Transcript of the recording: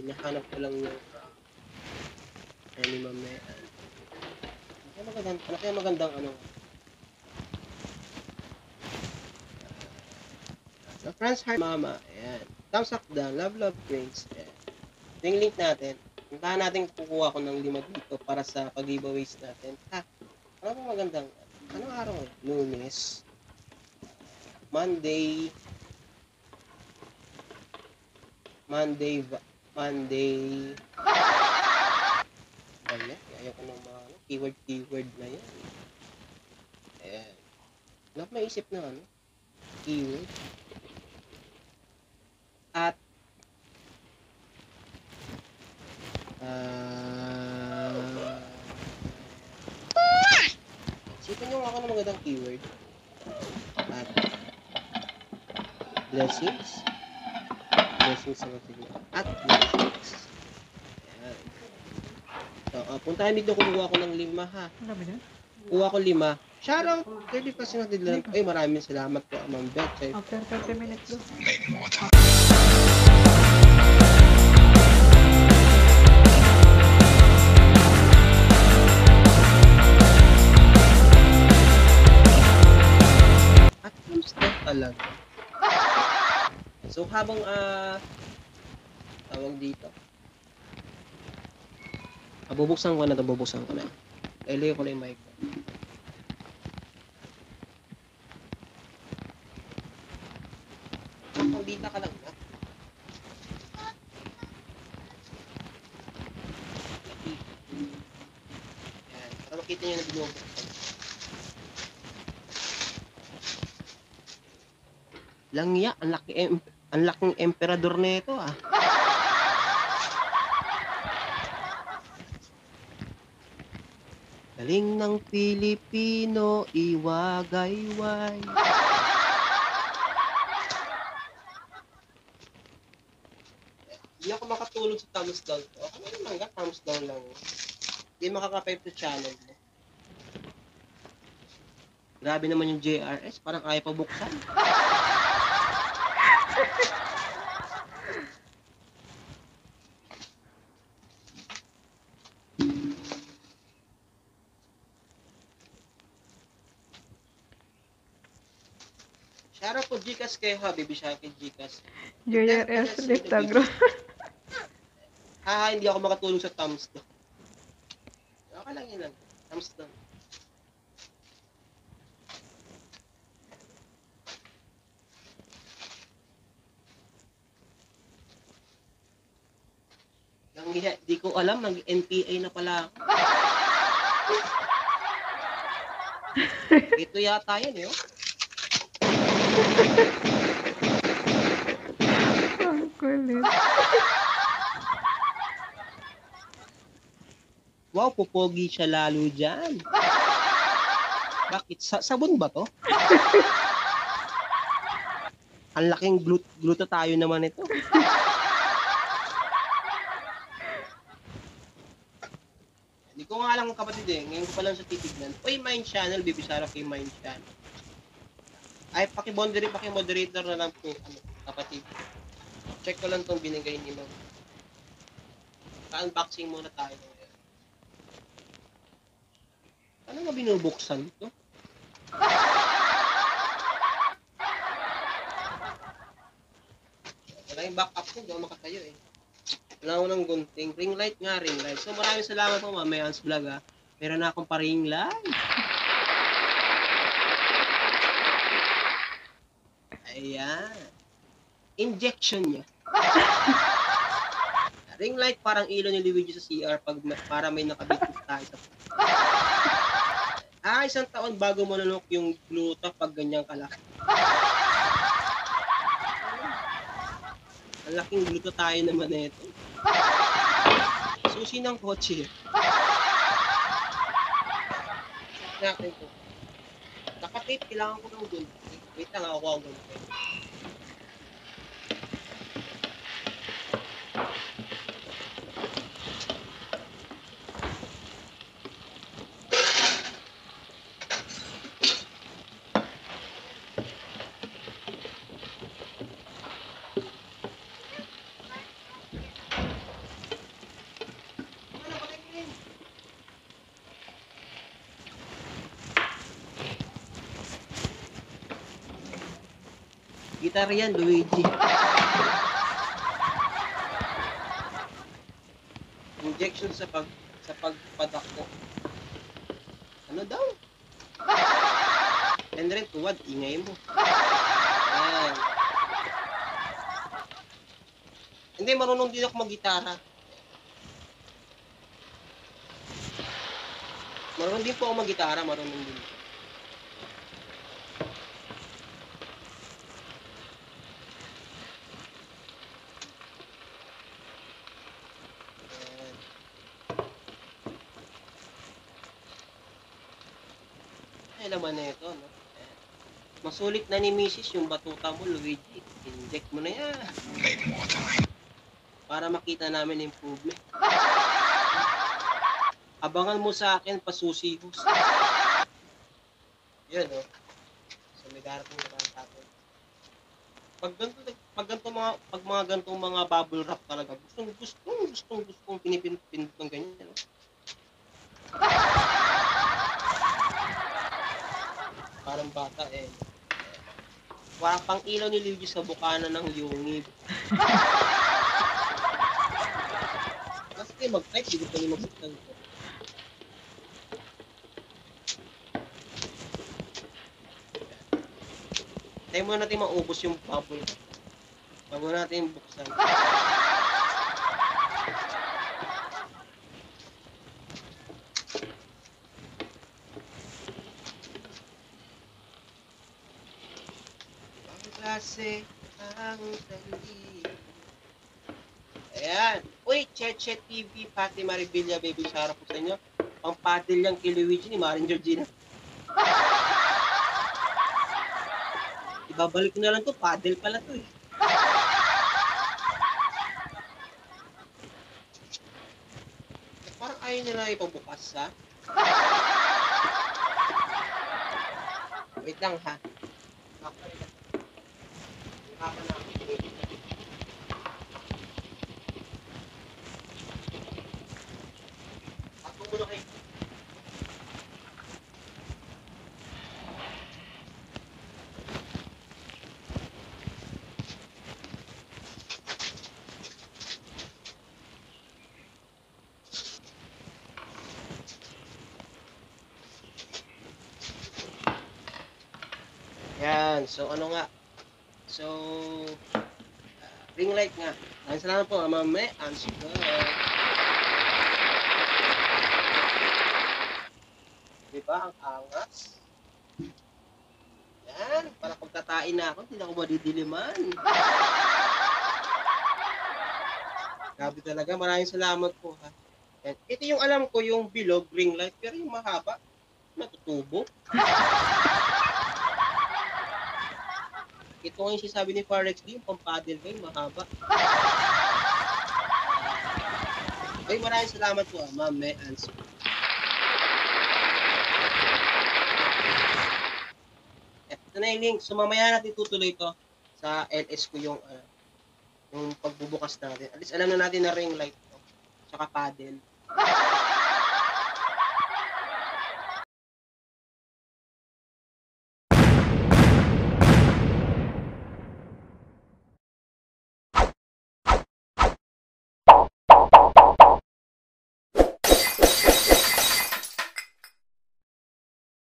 hinahanap ko lang yung uh, minimum na yan. Ano kaya magandang, ano kaya magandang ano? So, Franz Heart Mama, ayan. Thumbs up down, love, love, Prince. Ayan. Ito yung link natin. Puntahan natin kukuha ko ng lima dito para sa pag-giveaways natin. Ha? Ano ba magandang? Anong araw eh? Lunes. Monday. Monday. Monday. Wala. Ayaw ko ng mga ano, keyword, keyword na yan. Ayan. Wala ko maisip na ano. Keyword. At Ah. Isipin nyo ako ng magandang keyword. At blessings. Blessings sa mga At blessings. Ayan. So, uh, puntahan dito kumuha ko ng lima ha. Dami na. Kuha ko lima. Shoutout! 30 pa sinatid lang. Ay, maraming salamat po, Ma'am Beth. After 30 minutes do. At na talaga. So habang ah tawag dito. Ah, bubuksan ko na to, bubuksan ko na. Ilayo ko na yung mic. dita ka lang na. Yan, para makita nyo na binubuksan. Langya, ang laki em ang laking emperador nito ah. Galing ng Pilipino, iwagayway. Hindi ako makatulog sa thumbs down ko. Ako naman ka, thumbs down lang. Hindi makaka-5 to channel mo. Grabe naman yung JRS, parang kaya pa buksan. Shoutout po Gcash kayo ha, baby siya kay Gcash. JRS Liftagro. Ah, hindi ako makatulog sa thumbs down. Okay lang yun lang. Thumbs down. Nang di ko alam, nag-NPA na pala ako. Ito yata yun eh. oh. Ang kulit. Wow, pupogi siya lalo dyan. Bakit? Sa sabon ba to? Ang laking glut gluto tayo naman ito. Hindi ko nga alam kapatid eh. Ngayon ko pa lang sa titignan. Uy, Mind Channel. Bibisara kay Mind Channel. Ay, paki-boundary, paki-moderator na lang po, ano, kapatid. Check ko lang tong binigay ni Ma'am. Ka-unboxing muna tayo. Ano nga binubuksan to? Wala yung backup ko, hindi makatayo eh. Wala ko ng gunting. Ring light nga, ring light. So maraming salamat po, Ma'am Mayans Vlog ah. Meron na akong pa-ring light. Ayan. Injection niya. ring light parang ilaw ni Luigi sa CR pag para may nakabit tayo sa Ah, isang taon bago manunok yung gluta pag ganyan kalaki. Ang laking gluto tayo naman na ito. Susi ng kotse. Natin to. Nakatape, kailangan ko ng gun. Wait lang, ako ang gun. Gitar yan, Luigi. Injection sa pag sa pagpadako. Ano daw? Rin tuwad, ingay mo. Ayan. Hindi, marunong din ako mag-gitara. Marunong din po ako mag-gitara, marunong din. Ayan. Ay, laman na ito, no? Ayan. Masulit na ni Mrs. yung batuta mo, Luigi. Inject mo na yan. Para makita namin improvement. Abangan mo sa akin, pasusihos. Yan, no? So, may darating na parang tapon. Pag ganito, pag ganito mga, pag mga ganitong mga bubble wrap talaga, gustong, gustong, gustong, gustong pinipinpin ng ganyan, no? Parang bata, eh. Parang pang ilaw ni Luigi sa bukana ng yungib. Kasi kayo mag-type, hindi ko pa ko. Tayo muna natin maubos yung bubble. Bago natin buksan. Klase ang dali. Ayan. Uy, Cheche TV, Pati Maribilla, baby, harap ko sa inyo. Pang paddle yung kay Luigi ni Marin Georgina. Ibabalik ko na lang to, paddle pala to eh. Parang ayaw nila ipabukas ha. Wait lang ha. Hapa na ako. Ako muna kayo. Yan. So, ano nga. So, uh, ring light nga. Maraming salamat po, Ma'am May. Answer ko. Diba? Ang angas. Yan. Para pagkatain na ako, hindi na ako madidiliman. Grabe talaga. Maraming salamat po, ha. Yan. Ito yung alam ko, yung bilog, ring light. Pero yung mahaba, natutubo. Ito nga yung sinasabi ni Farex D, yung pampadel ko, yung mahaba. Ay, maraming salamat po, ah, ma'am. May answer. Ito na yung link. So, mamaya natin tutuloy ito sa LS ko yung, ano, yung pagbubukas natin. At least alam na natin na ring light to. Tsaka paddle.